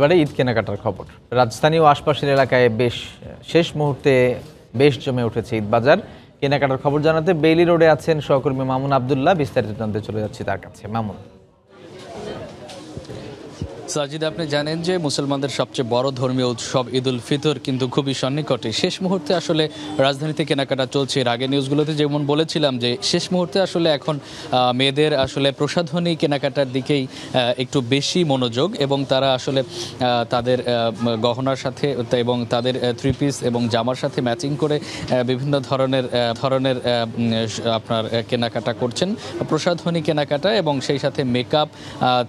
এবারে ঈদ কেনাকাটার খবর। রাজধানী ও আশপাশের এলাকায় বেশ, শেষ মুহূর্তে বেশ জমে উঠেছে ঈদ বাজার। কেনাকাটার খবর জানাতে বেইলি রোডে আছেন সহকর্মী মামুন আবদুল্লাহ। বিস্তারিত জানতে চলে যাচ্ছি তার কাছে। মামুন। সাজিদ, আপনি জানেন যে মুসলমানদের সবচেয়ে বড় ধর্মীয় উৎসব ঈদ উল ফিতর, কিন্তু খুবই সন্নিকটে। শেষ মুহূর্তে আসলে রাজধানীতে কেনাকাটা চলছে। এর আগে নিউজগুলোতে যেমন বলেছিলাম যে, শেষ মুহূর্তে আসলে এখন মেয়েদের আসলে প্রসাধনী কেনাকাটার দিকেই একটু বেশি মনোযোগ এবং তারা আসলে তাদের গহনার সাথে এবং তাদের থ্রি পিস এবং জামার সাথে ম্যাচিং করে বিভিন্ন ধরনের ধরনের আপনার কেনাকাটা করছেন। প্রসাধনী কেনাকাটা এবং সেই সাথে মেকআপ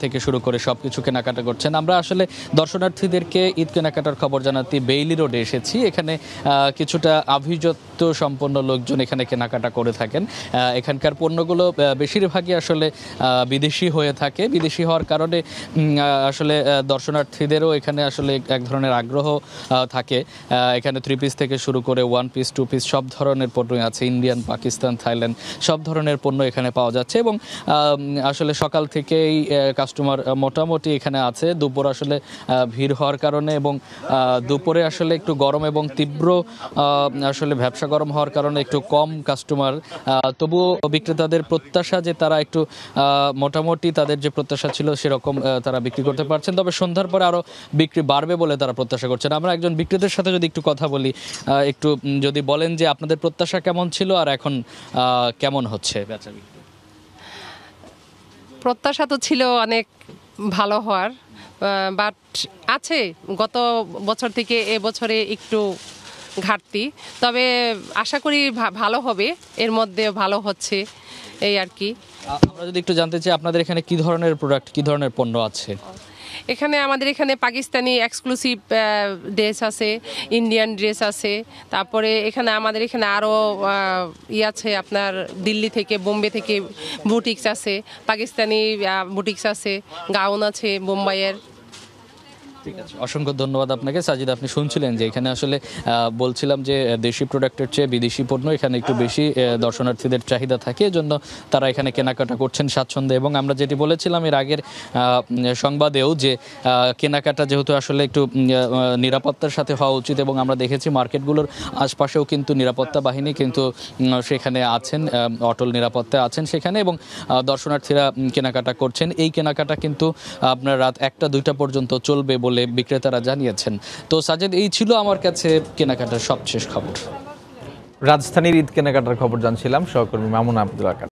থেকে শুরু করে সব কিছু কেনাকাটা করছেন। আমরা আসলে দর্শনার্থীদেরকে ঈদ কেনাকাটার খবর জানাতে বেইলি রোডে এসেছি। এখানে কিছুটা আভিজাত্য সম্পন্ন লোকজন এখানে কেনাকাটা করে থাকেন। এখানকার পণ্যগুলো বেশিরভাগই আসলে বিদেশি হয়ে থাকে। বিদেশি হওয়ার কারণে আসলে দর্শনার্থীদেরও এখানে আসলে এক ধরনের আগ্রহ থাকে। এখানে থ্রি পিস থেকে শুরু করে ওয়ান পিস টু পিস সব ধরনের পণ্যই আছে। ইন্ডিয়ান পাকিস্তান থাইল্যান্ড সব ধরনের পণ্য এখানে পাওয়া যাচ্ছে এবং আসলে সকাল থেকেই কাস্টমার মোটামুটি এখানে আছে। দুপুর আসলে ভিড় হওয়ার কারণে এবং দুপুরে আসলে একটু গরম এবং তীব্র আসলে ব্যবসা গরম হওয়ার কারণে একটু কম কাস্টমার তবুও বিক্রেতাদের প্রত্যাশা যে তারা একটু মোটামুটি তাদের যে প্রত্যাশা ছিল সেরকম তারা বিক্রি করতে পারছেন। তবে সন্ধ্যার পরে আরও বিক্রি বাড়বে বলে তারা প্রত্যাশা করছেন। আমরা একজন বিক্রেতার সাথে যদি একটু কথা বলি একটু যদি বলেন যে আপনাদের প্রত্যাশা কেমন ছিল আর এখন কেমন হচ্ছে প্রত্যাশা তো ছিল অনেক ভালো হওয়ার। বাট আছে গত বছর থেকে এ বছরে একটু ঘাটতি। তবে আশা করি ভালো হবে এর মধ্যে ভালো হচ্ছে এই আর কি। আমরা যদি একটু জানতে চাই আপনাদের এখানে কি ধরনের প্রোডাক্ট কি ধরনের পণ্য আছে? এখানে আমাদের এখানে পাকিস্তানি এক্সক্লুসিভ ড্রেস আছে ইন্ডিয়ান ড্রেস আছে তারপরে এখানে আমাদের এখানে আরও ই আছে আপনার দিল্লি থেকে বোম্বে থেকে বুটিক্স আছে পাকিস্তানি বুটিক্স আছে গাউন আছে বোম্বাইয়ের। ঠিক আছে। অসংখ্য ধন্যবাদ আপনাকে। সাজিদ, আপনি শুনছিলেন যে এখানে আসলে বলছিলাম যে দেশি প্রোডাক্টের চেয়ে বিদেশি পণ্য এখানে একটু বেশি দর্শনার্থীদের চাহিদা থাকে। এজন্য তারা এখানে কেনাকাটা করছেন স্বাচ্ছন্দ্যে। এবং আমরা যেটি বলেছিলাম এর আগের সংবাদেও যে কেনাকাটা যেহেতু আসলে একটু নিরাপত্তার সাথে হওয়া উচিত এবং আমরা দেখেছি মার্কেটগুলোর আশপাশেও কিন্তু নিরাপত্তা বাহিনী কিন্তু সেখানে আছেন অটল নিরাপত্তা আছেন সেখানে এবং দর্শনার্থীরা কেনাকাটা করছেন। এই কেনাকাটা কিন্তু আপনার রাত একটা দুইটা পর্যন্ত চলবে বলে বিক্রেতারা জানিয়েছেন। তো সাজেদ, এই ছিল আমার কাছে কেনাকাটার সবশেষ খবর। রাজধানীর ঈদ কেনাকাটার খবর জানছিলাম। সহকর্মী মামুন আবদুল্লাহ